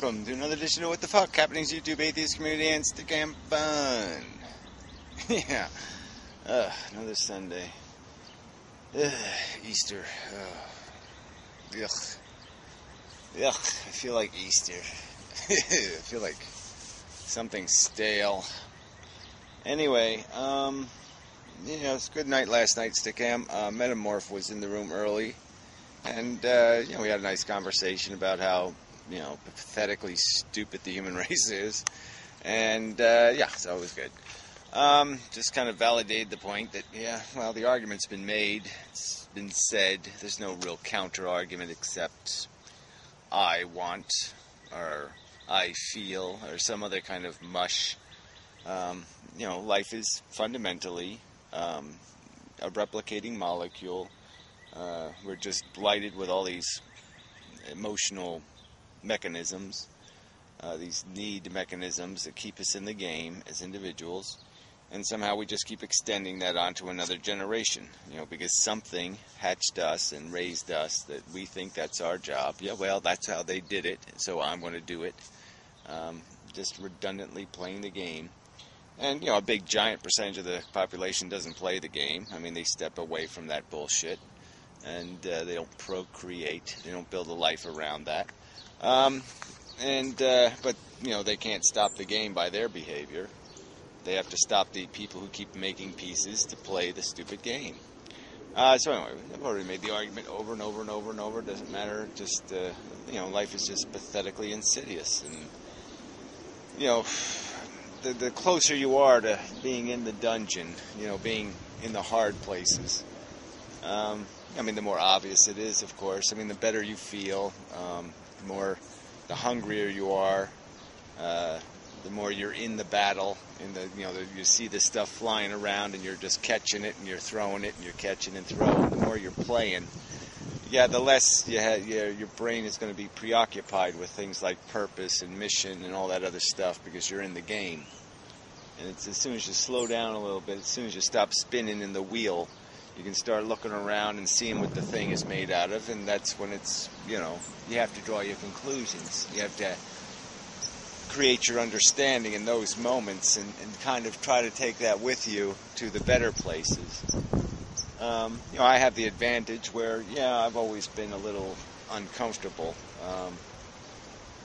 welcome to another edition of What the Fuck, Happenings YouTube Atheist Community and Stick Fun. yeah, uh, another Sunday. Ugh, Easter. Ugh. Ugh. Ugh, I feel like Easter. I feel like something stale. Anyway, um, you know, it's a good night last night, Stickam. Uh, Metamorph was in the room early, and, uh, you know, we had a nice conversation about how you know, pathetically stupid the human race is. And uh, yeah, so it was good. Um, just kind of validated the point that, yeah, well, the argument's been made, it's been said. There's no real counter argument except I want, or I feel, or some other kind of mush. Um, you know, life is fundamentally um, a replicating molecule. Uh, we're just blighted with all these emotional mechanisms, uh, these need mechanisms that keep us in the game as individuals, and somehow we just keep extending that onto another generation, you know, because something hatched us and raised us that we think that's our job. Yeah, well, that's how they did it, so I'm going to do it. Um, just redundantly playing the game. And, you know, a big giant percentage of the population doesn't play the game. I mean, they step away from that bullshit and uh, they don't procreate. They don't build a life around that. Um, and uh, but you know they can't stop the game by their behavior. They have to stop the people who keep making pieces to play the stupid game. Uh, so anyway, I've already made the argument over and over and over and over. It doesn't matter. Just uh, you know, life is just pathetically insidious, and you know, the the closer you are to being in the dungeon, you know, being in the hard places. Um, I mean, the more obvious it is, of course. I mean, the better you feel. Um, the more, the hungrier you are, uh, the more you're in the battle, and the you know the, you see this stuff flying around, and you're just catching it, and you're throwing it, and you're catching and throwing. The more you're playing, yeah, the less you have, yeah, your brain is going to be preoccupied with things like purpose and mission and all that other stuff because you're in the game. And it's as soon as you slow down a little bit, as soon as you stop spinning in the wheel, you can start looking around and seeing what the thing is made out of, and that's when it's, you know, you have to draw your conclusions. You have to create your understanding in those moments and, and kind of try to take that with you to the better places. Um, you know, I have the advantage where, yeah, I've always been a little uncomfortable. Um,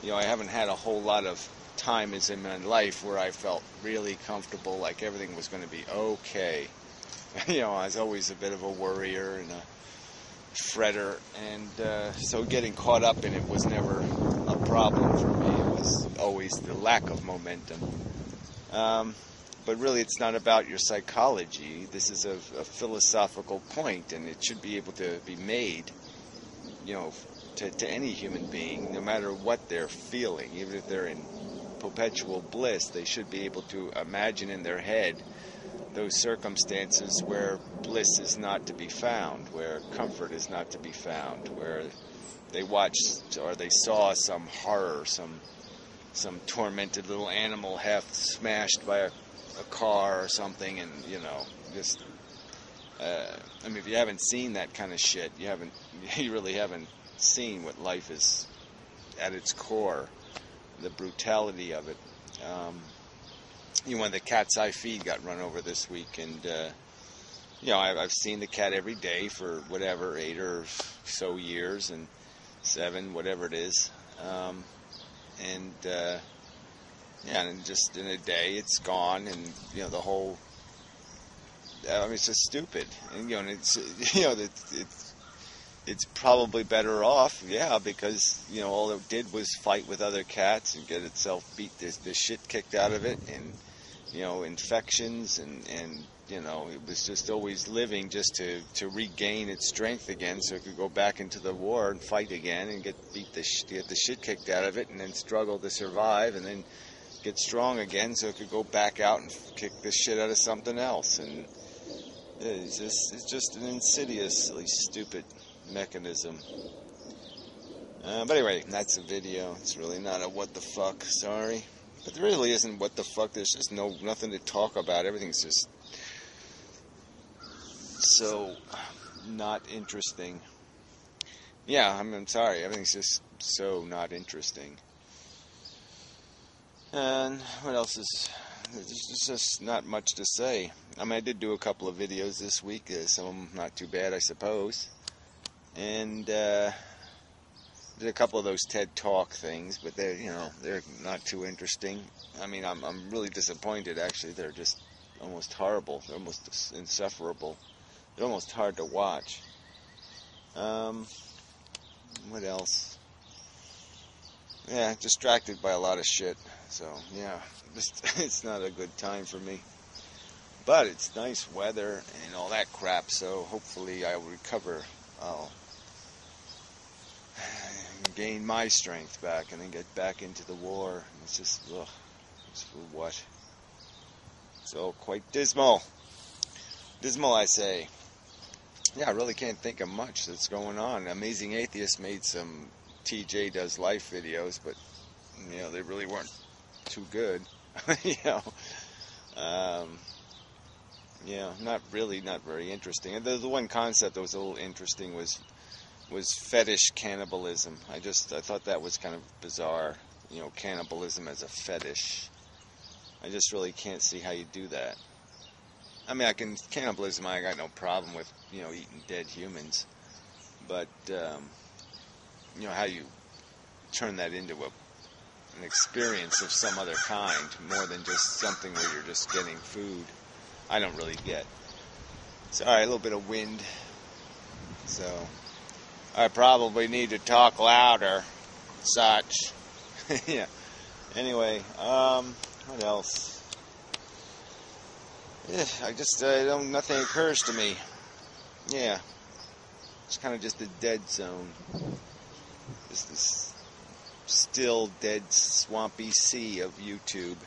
you know, I haven't had a whole lot of times in my life where I felt really comfortable, like everything was going to be okay. you know, I was always a bit of a worrier and a fretter, and uh, so getting caught up in it was never a problem for me. It was always the lack of momentum. Um, but really, it's not about your psychology. This is a, a, philosophical point, and it should be able to be made, you know, to, to any human being, no matter what they're feeling, even if they're in perpetual bliss, they should be able to imagine in their head those circumstances where bliss is not to be found, where comfort is not to be found, where they watched or they saw some horror, some some tormented little animal half smashed by a, a car or something, and you know, just. Uh, I mean, if you haven't seen that kind of shit, you haven't, you really haven't seen what life is at its core, the brutality of it. Um, you know, when the cats I feed got run over this week, and uh, you know, I've, I've seen the cat every day for whatever eight or so years, and seven, whatever it is, um, and uh, yeah, and just in a day, it's gone, and you know, the whole. I mean, it's just stupid, and you know, it's you know, it's, it's it's probably better off, yeah, because you know all it did was fight with other cats and get itself beat this the shit kicked out of it, and you know, infections and, and you know, it was just always living just to, to regain its strength again so it could go back into the war and fight again and get beat the get the shit kicked out of it and then struggle to survive and then get strong again so it could go back out and kick the shit out of something else and it's just it's just an insidiously stupid mechanism. Uh, but anyway, that's a video. It's really not a what the fuck. Sorry. But there really isn't what the fuck. There's just no nothing to talk about. Everything's just so not interesting. Yeah, I'm, I'm sorry. Everything's just so not interesting. And what else is? There's just not much to say. I mean, I did do a couple of videos this week. Uh, some of them not too bad, I suppose. And uh, did a couple of those TED Talk things, but they're you know they're not too interesting. I mean, I'm I'm really disappointed. Actually, they're just almost horrible. They're almost insufferable. They're almost hard to watch. Um, what else? Yeah, distracted by a lot of shit. So yeah, just it's not a good time for me. But it's nice weather and all that crap. So hopefully I'll recover. I'll gain my strength back and then get back into the war. It's just, ugh, it's for what? So quite dismal. Dismal, I say. Yeah, I really can't think of much that's going on. Amazing Atheist made some TJ Does Life videos, but, you know, they really weren't too good. you know, um, yeah, not really, not very interesting. And the, the one concept that was a little interesting was was fetish cannibalism. I just I thought that was kind of bizarre. You know, cannibalism as a fetish. I just really can't see how you do that. I mean, I can cannibalism. I got no problem with you know eating dead humans, but um, you know how you turn that into a an experience of some other kind, more than just something where you're just getting food. I don't really get. So, all right, a little bit of wind. So, I probably need to talk louder, such. yeah. Anyway, um, what else? Yeah, I just uh, don't. Nothing occurs to me. Yeah, it's kind of just a dead zone. Just this still dead, swampy sea of YouTube.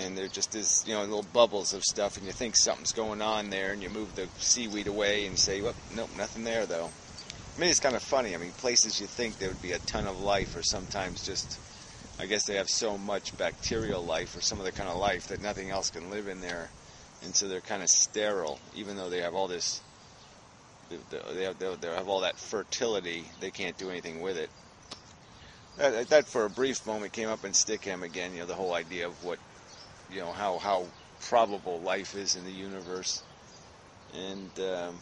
And there just is, you know, little bubbles of stuff, and you think something's going on there, and you move the seaweed away and say, well, nope, nothing there, though. I mean, it's kind of funny. I mean, places you think there would be a ton of life are sometimes just, I guess they have so much bacterial life or some other kind of life that nothing else can live in there. And so they're kind of sterile, even though they have all this, they have, they have all that fertility, they can't do anything with it that, that for a brief moment came up in Stickam again. You know, the whole idea of what, you know, how how probable life is in the universe, and um,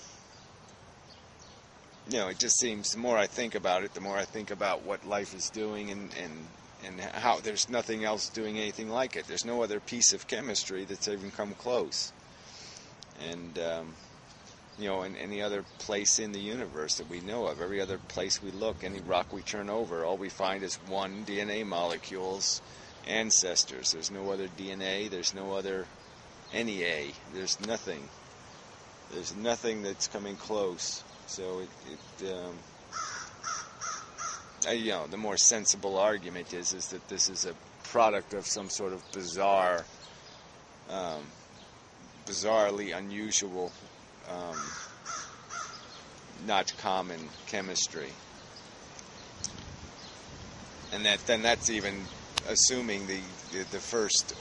you know, it just seems the more I think about it, the more I think about what life is doing, and and and how there's nothing else doing anything like it. There's no other piece of chemistry that's even come close, and. Um, you know, in any other place in the universe that we know of. Every other place we look, any rock we turn over, all we find is one DNA molecule's ancestors. There's no other DNA. There's no other RNA. There's nothing. There's nothing that's coming close. So it, it um, uh, you know, the more sensible argument is is that this is a product of some sort of bizarre, um, bizarrely unusual um, not common chemistry. And that then that's even assuming the, the, the first,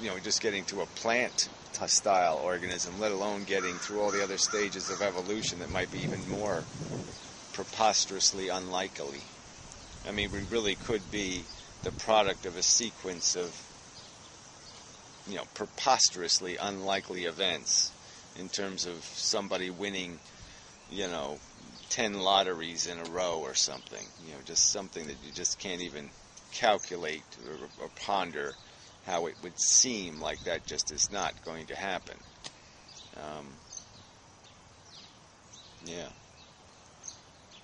you know, just getting to a plant style organism, let alone getting through all the other stages of evolution that might be even more preposterously unlikely. I mean, we really could be the product of a sequence of, you know, preposterously unlikely events in terms of somebody winning, you know, 10 lotteries in a row or something. You know, just something that you just can't even calculate or, or ponder how it would seem like that just is not going to happen. Um, yeah.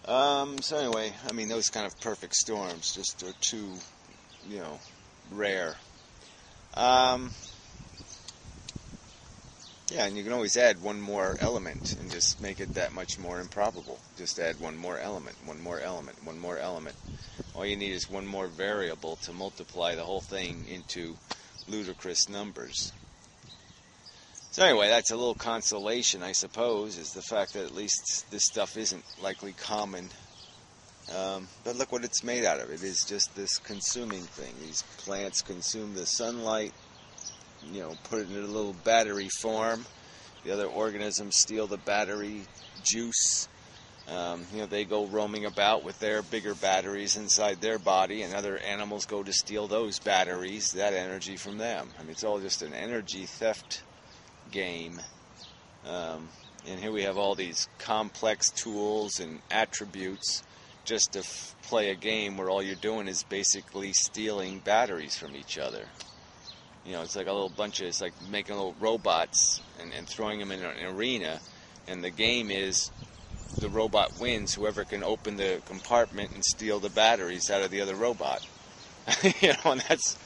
Um, so anyway, I mean, those kind of perfect storms just are too, you know, rare. Um, yeah, and you can always add one more element and just make it that much more improbable. Just add one more element, one more element, one more element. All you need is one more variable to multiply the whole thing into ludicrous numbers. So anyway, that's a little consolation, I suppose, is the fact that at least this stuff isn't likely common. Um, but look what it's made out of. It is just this consuming thing. These plants consume the sunlight you know, put it in a little battery form. The other organisms steal the battery juice Um, you know, they go roaming about with their bigger batteries inside their body, and other animals go to steal those batteries, that energy from them. I mean, it's all just an energy theft game. Um, and here we have all these complex tools and attributes just to f- play a game where all you're doing is basically stealing batteries from each other. You know, it's like a little bunch of, it's like making little robots and, and throwing them in an arena. And the game is the robot wins, whoever can open the compartment and steal the batteries out of the other robot. you know, and that's,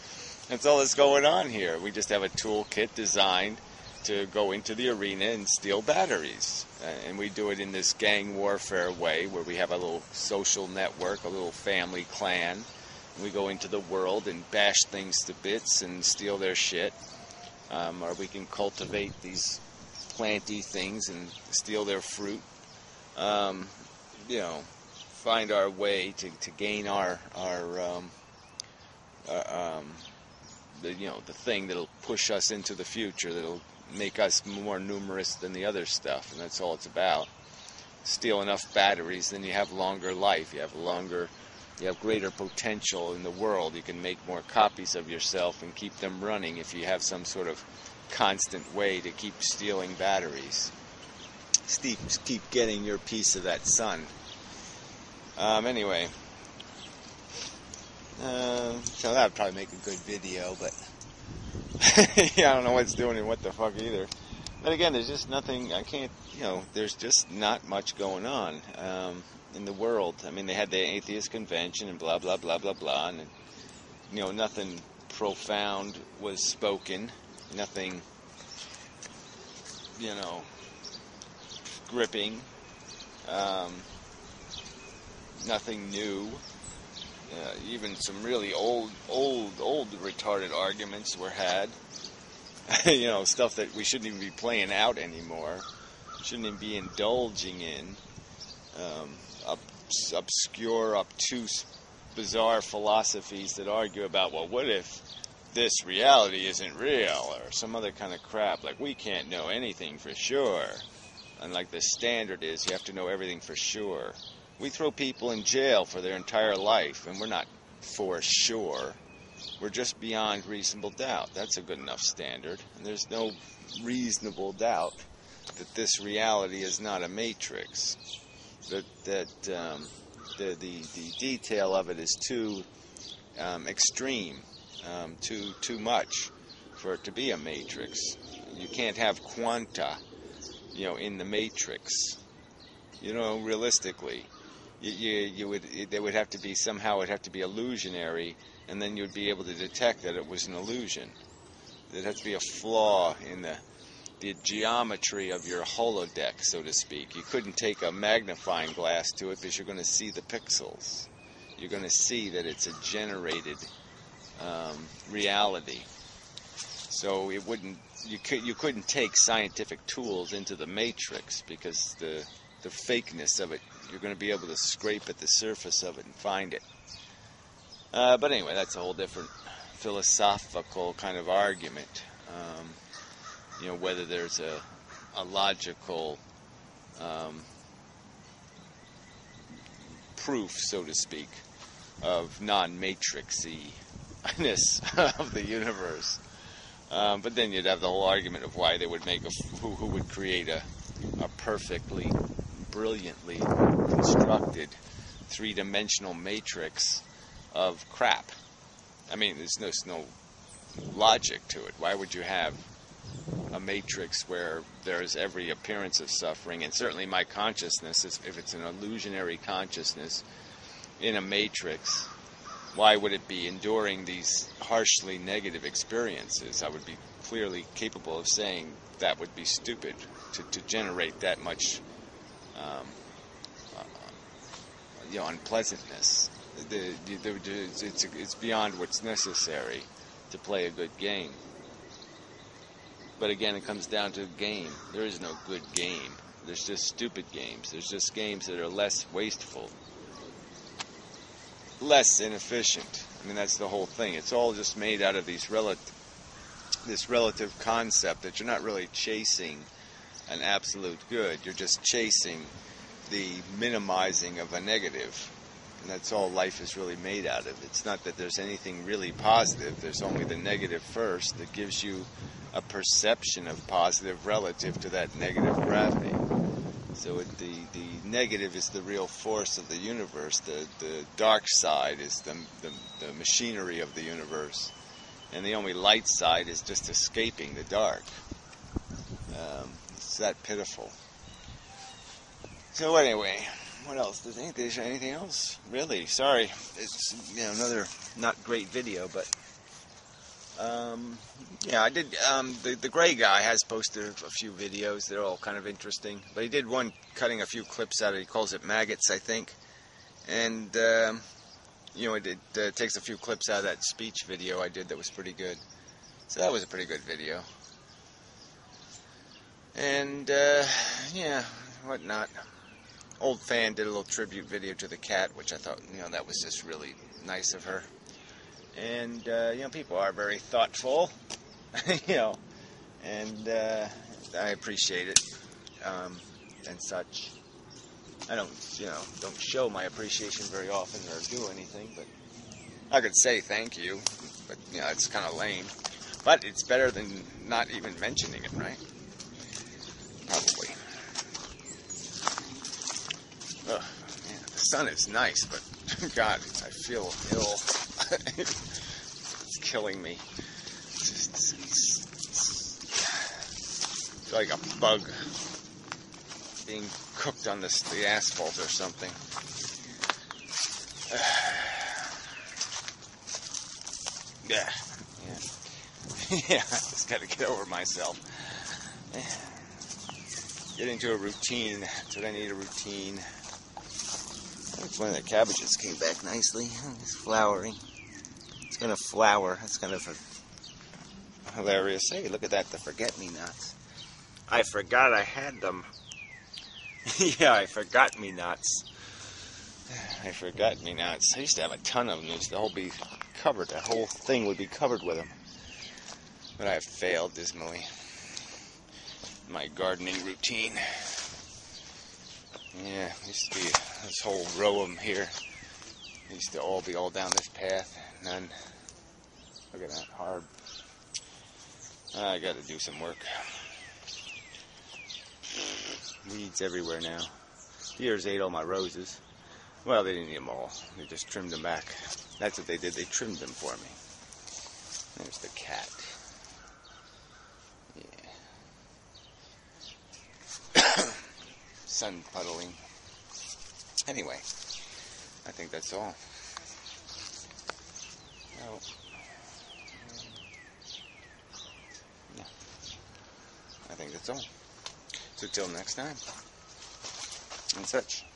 that's all that's going on here. We just have a toolkit designed to go into the arena and steal batteries. And we do it in this gang warfare way where we have a little social network, a little family clan. We go into the world and bash things to bits and steal their shit. Um, or we can cultivate these planty things and steal their fruit. Um, you know, find our way to, to gain our our um, uh, um, the you know the thing that'll push us into the future that'll make us more numerous than the other stuff, and that's all it's about. Steal enough batteries, then you have longer life. You have longer, you have greater potential in the world. You can make more copies of yourself and keep them running if you have some sort of constant way to keep stealing batteries. Keep, keep getting your piece of that sun. Um, anyway, uh, so that would probably make a good video, but yeah, I don't know what's doing and what the fuck either. But again, there's just nothing. I can't. You know, there's just not much going on um, in the world. I mean, they had the atheist convention and blah blah blah blah blah, and you know, nothing profound was spoken. Nothing. You know, gripping. Um, nothing new. Uh, even some really old, old, old retarded arguments were had. you know, stuff that we shouldn't even be playing out anymore. Shouldn't even be indulging in. Um, obs- obscure, obtuse, bizarre philosophies that argue about, well, what if this reality isn't real? Or some other kind of crap. Like, we can't know anything for sure. And like the standard is, you have to know everything for sure. We throw people in jail for their entire life, and we're not for sure. We're just beyond reasonable doubt. That's a good enough standard. And there's no reasonable doubt that this reality is not a matrix. That that um, the, the the detail of it is too um, extreme, um, too too much for it to be a matrix. You can't have quanta, you know, in the matrix. You know, realistically, you, you, you would it, there would have to be somehow it would have to be illusionary, and then you would be able to detect that it was an illusion. There'd have to be a flaw in the the geometry of your holodeck, so to speak. You couldn't take a magnifying glass to it because you're going to see the pixels. You're going to see that it's a generated um, reality. So it wouldn't you could you couldn't take scientific tools into the matrix because the the fakeness of it you're going to be able to scrape at the surface of it and find it. Uh, but anyway, that's a whole different philosophical kind of argument. Um, you know, whether there's a, a logical um, proof, so to speak, of non-matrixy-ness of the universe. Um, but then you'd have the whole argument of why they would make a who, who would create a, a perfectly brilliantly constructed three dimensional matrix of crap. I mean, there's no, no logic to it. Why would you have a matrix where there's every appearance of suffering? And certainly, my consciousness, is, if it's an illusionary consciousness in a matrix, why would it be enduring these harshly negative experiences? I would be clearly capable of saying that would be stupid to, to generate that much um, uh, you know, unpleasantness. The, the, the, it's, it's beyond what's necessary to play a good game. But again, it comes down to game. There is no good game. There's just stupid games. There's just games that are less wasteful, less inefficient. I mean, that's the whole thing. It's all just made out of these relative, this relative concept that you're not really chasing an absolute good. You're just chasing the minimizing of a negative. And that's all life is really made out of. It's not that there's anything really positive, there's only the negative first that gives you a perception of positive relative to that negative gravity. So it, the, the negative is the real force of the universe. The, the dark side is the, the, the machinery of the universe. And the only light side is just escaping the dark. Um, it's that pitiful. So anyway, what else? Does anything, anything else? Really? Sorry, it's you know another not great video, but um, yeah, I did. Um, the the gray guy has posted a few videos. They're all kind of interesting, but he did one cutting a few clips out of. He calls it maggots, I think, and um, you know it, it uh, takes a few clips out of that speech video I did that was pretty good. So that was a pretty good video. And uh, yeah, whatnot old fan did a little tribute video to the cat, which I thought, you know, that was just really nice of her. And, uh, you know, people are very thoughtful, you know, and uh, I appreciate it um, and such. I don't, you know, don't show my appreciation very often or do anything, but I could say thank you, but, you know, it's kind of lame. But it's better than not even mentioning it, right? Probably. Ugh, man, the sun is nice, but God, I feel ill. It's killing me. It's like a bug being cooked on this, the asphalt or something. yeah, yeah, yeah. I just got to get over myself. Get into a routine. That's what I need. A routine. One of the cabbages came back nicely. It's flowering. It's gonna flower. That's kind of a hilarious. Hey, look at that, the forget-me-nots. I forgot I had them. yeah, I forgot me nuts. I forgot me nuts. I used to have a ton of them. Used to all be covered. The whole thing would be covered with them. But I have failed dismally. My gardening routine. Yeah, used to be this whole row of them here. Used to all be all down this path. None. Look at that, hard. I got to do some work. Weeds everywhere now. Deers ate all my roses. Well, they didn't eat them all. They just trimmed them back. That's what they did. They trimmed them for me. There's the cat. Yeah. Sun puddling. Anyway, I think that's all. Well, yeah. I think that's all. So till next time, and such.